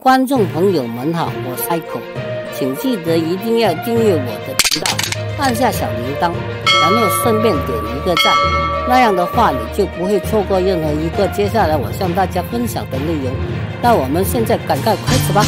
观众朋友们好，我是 Michael，请记得一定要订阅我的频道，按下小铃铛，然后顺便点一个赞，那样的话你就不会错过任何一个接下来我向大家分享的内容。那我们现在赶快开始吧。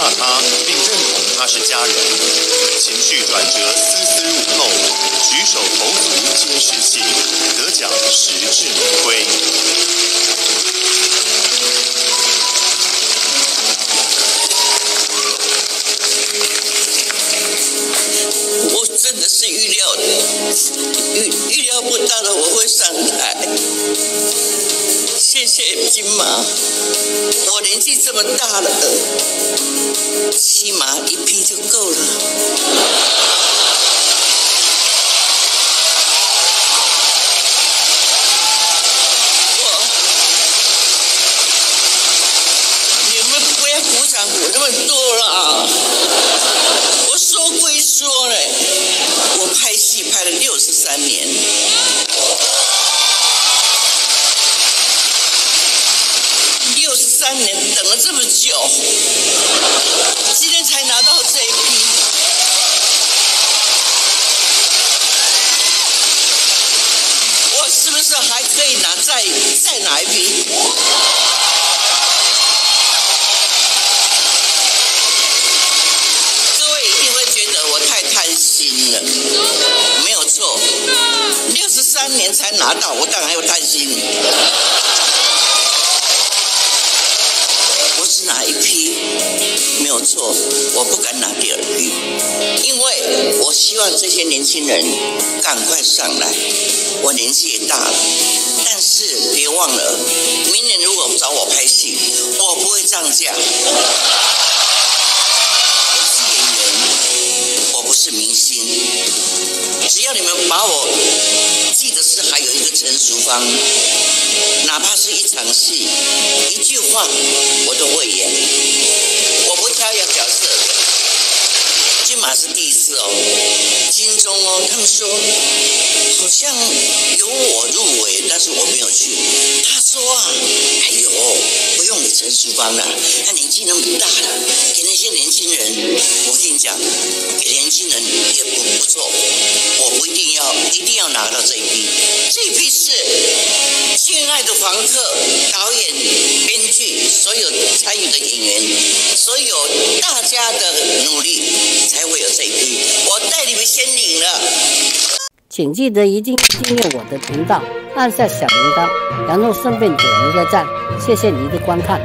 怕他并认同他是家人情绪转折丝丝入扣举手投足皆是戏得奖实至名归我真的是预料的预料不到的我会上金马，我年纪这么大了，起码一匹就够了。等了这么久，今天才拿到这一批，我是不是还可以拿再再拿一批？各位一定会觉得我太贪心了，没有错，六十三年才拿到，我当然要贪心。希望这些年轻人赶快上来。我年纪也大了，但是别忘了，明年如果找我拍戏，我不会涨价。我是演员，我不是明星。只要你们把我记得是还有一个陈淑芳。哪怕是一场戏，一句话，我都会演。我不挑演角色，马是第一次哦，金钟哦，他们说好像有我入围，但是我没有去。他说啊，哎呦，不用你陈淑芳了，他年纪那么大了，给那些年轻人，我跟你讲，给年轻人也不不错。我不一定要一定要拿到这一批，这一批是。黄鹤导演、编剧，所有参与的演员，所有大家的努力，才会有这一批。我带你们先领了。请记得一定订阅我的频道，按下小铃铛，然后顺便点一个赞，谢谢您的观看。